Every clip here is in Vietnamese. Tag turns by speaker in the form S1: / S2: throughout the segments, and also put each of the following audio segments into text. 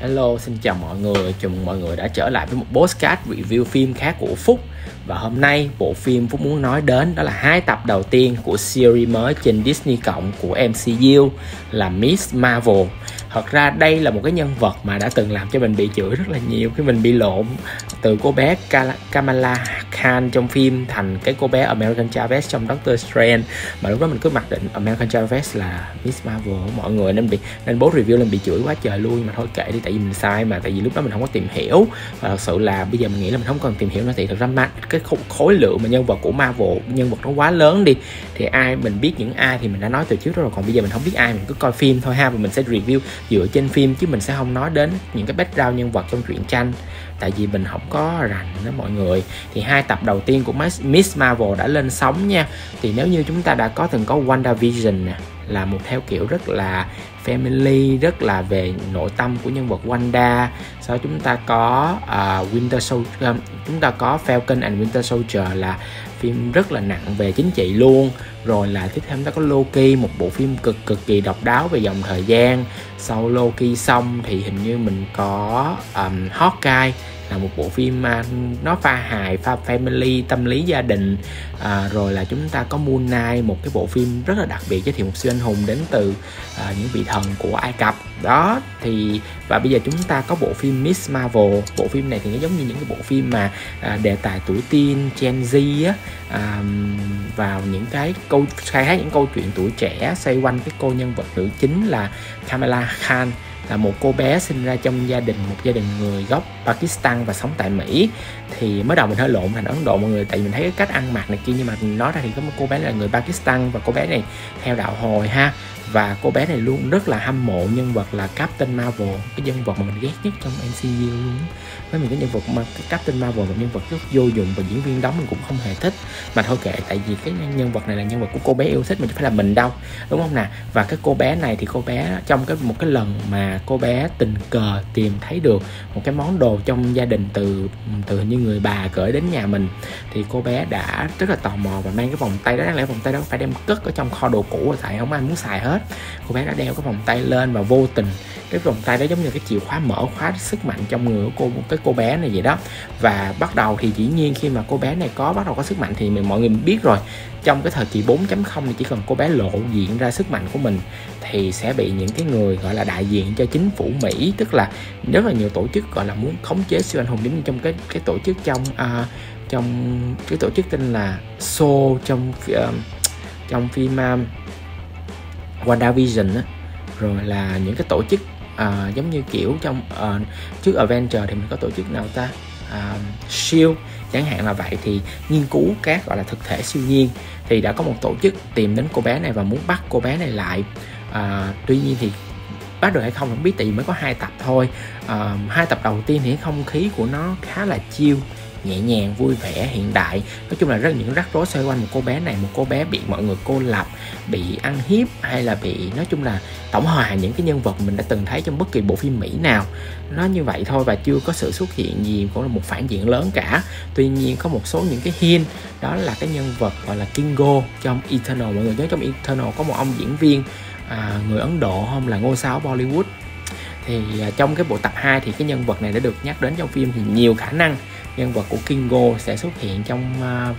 S1: Hello, xin chào mọi người. Chào mừng mọi người đã trở lại với một postcard review phim khác của Phúc. Và hôm nay bộ phim Phúc muốn nói đến đó là hai tập đầu tiên của series mới trên Disney cộng của MCU là Miss Marvel. Thật ra đây là một cái nhân vật mà đã từng làm cho mình bị chửi rất là nhiều khi mình bị lộn từ cô bé Kamala Khan trong phim thành cái cô bé American Chavez trong Doctor Strange. Mà lúc đó mình cứ mặc định American Chavez là Miss Marvel mọi người nên bị nên bố review lên bị chửi quá trời luôn. Mà thôi kệ đi, tại vì mình sai mà, tại vì lúc đó mình không có tìm hiểu. Và thật sự là bây giờ mình nghĩ là mình không cần tìm hiểu nữa thì thật ra mà cái khối lượng mà nhân vật của Marvel, nhân vật nó quá lớn đi, thì ai mình biết những ai thì mình đã nói từ trước rồi. Còn bây giờ mình không biết ai, mình cứ coi phim thôi ha, và mình sẽ review dựa trên phim chứ mình sẽ không nói đến những cái background nhân vật trong truyện tranh. Tại vì mình không có rành đó mọi người. Thì hai tập đầu tiên của Miss Marvel đã lên sóng nha. Thì nếu như chúng ta đã có từng có WandaVision nè là một theo kiểu rất là family rất là về nội tâm của nhân vật Wanda. Sau chúng ta có uh, Winter Soldier à, chúng ta có Falcon and Winter Soldier là phim rất là nặng về chính trị luôn. Rồi là tiếp theo chúng ta có Loki một bộ phim cực cực kỳ độc đáo về dòng thời gian. Sau Loki xong thì hình như mình có um, Hawkeye là một bộ phim mà nó pha hài pha family tâm lý gia đình. À, rồi là chúng ta có Moon Knight một cái bộ phim rất là đặc biệt giới thiệu một siêu anh hùng đến từ à, những vị thần của Ai Cập. Đó thì và bây giờ chúng ta có bộ phim Miss Marvel. Bộ phim này thì nó giống như những cái bộ phim mà à, đề tài tuổi teen Gen Z á à, vào những cái câu khai thác những câu chuyện tuổi trẻ xoay quanh cái cô nhân vật nữ chính là Kamala Khan là một cô bé sinh ra trong gia đình, một gia đình người gốc Pakistan và sống tại Mỹ. Thì mới đầu mình hơi lộn thành Ấn Độ mọi người, tại vì mình thấy cái cách ăn mặc này kia, nhưng mà nói ra thì có một cô bé là người Pakistan và cô bé này theo đạo hồi ha. Và cô bé này luôn rất là hâm mộ nhân vật là Captain Marvel, cái nhân vật mà mình ghét nhất trong MCU luôn với mình cái nhân vật mà cái Captain Marvel là nhân vật rất vô dụng và diễn viên đóng mình cũng không hề thích. Mà thôi kệ, tại vì cái nhân vật này là nhân vật của cô bé yêu thích mà chứ phải là mình đâu, đúng không nè? Và cái cô bé này thì cô bé trong cái, một cái lần mà cô bé tình cờ tìm thấy được một cái món đồ trong gia đình từ từ như người bà gửi đến nhà mình. Thì cô bé đã rất là tò mò và mang cái vòng tay đó, đáng lẽ vòng tay đó phải đem cất ở trong kho đồ cũ rồi tại không ai muốn xài hết. Cô bé đã đeo cái vòng tay lên và vô tình cái vòng tay đó giống như cái chìa khóa mở khóa sức mạnh trong người của cô cái cô bé này vậy đó. Và bắt đầu thì dĩ nhiên khi mà cô bé này có bắt đầu có sức mạnh thì mình mọi người biết rồi. Trong cái thời kỳ 4.0 thì chỉ cần cô bé lộ diện ra sức mạnh của mình thì sẽ bị những cái người gọi là đại diện cho chính phủ Mỹ tức là rất là nhiều tổ chức gọi là muốn khống chế siêu anh hùng giống như trong cái cái tổ chức trong uh, trong cái tổ chức tên là So trong uh, trong phim uh, WandaVision á. Rồi là những cái tổ chức à, giống như kiểu trong uh, trước Avenger thì mình có tổ chức nào ta? Ờ, uh, siêu chẳng hạn là vậy thì nghiên cứu các gọi là thực thể siêu nhiên. Thì đã có một tổ chức tìm đến cô bé này và muốn bắt cô bé này lại. À, tuy nhiên thì bắt được hay không không biết tại vì mới có hai tập thôi. À, hai tập đầu tiên thì không khí của nó khá là chiêu nhẹ nhàng vui vẻ hiện đại. Nói chung là rất những rắc rối xoay quanh một cô bé này một cô bé bị mọi người cô lập bị ăn hiếp hay là bị nói chung là tổng hòa những cái nhân vật mình đã từng thấy trong bất kỳ bộ phim mỹ nào. Nó như vậy thôi và chưa có sự xuất hiện gì cũng là một phản diện lớn cả. Tuy nhiên có một số những cái hiên đó là cái nhân vật gọi là Kingo trong Eternal. Mọi người nhớ trong Eternal có một ông diễn viên à, người Ấn Độ không? Là ngôi sao Bollywood. Thì à, trong cái bộ tập 2 thì cái nhân vật này đã được nhắc đến trong phim thì nhiều khả năng nhân vật của Kingo sẽ xuất hiện trong uh,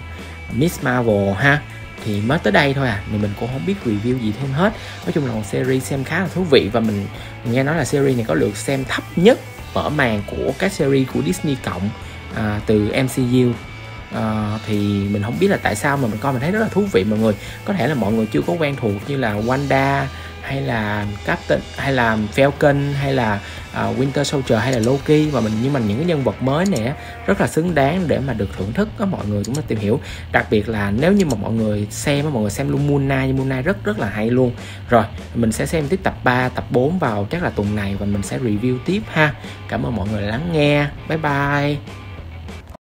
S1: Miss Marvel ha. Thì mới tới đây thôi à mình mình cũng không biết review gì thêm hết. Nói chung là một series xem khá là thú vị và mình, mình nghe nói là series này có lượt xem thấp nhất mở màn của các series của Disney cộng à, từ MCU à, thì mình không biết là tại sao mà mình coi mình thấy rất là thú vị mọi người. Có thể là mọi người chưa có quen thuộc như là Wanda hay là Captain hay là Falcon hay là uh, Winter Soldier hay là Loki. Và mình nhưng mà những cái nhân vật mới này rất là xứng đáng để mà được thưởng thức đó mọi người cũng đã tìm hiểu. Đặc biệt là nếu như mà mọi người xem mọi người xem luôn Moon Knight Moon Knight rất rất là hay luôn. Rồi mình sẽ xem tiếp tập 3 tập 4 vào chắc là tuần này và mình sẽ review tiếp ha. Cảm ơn mọi người lắng nghe. Bye bye.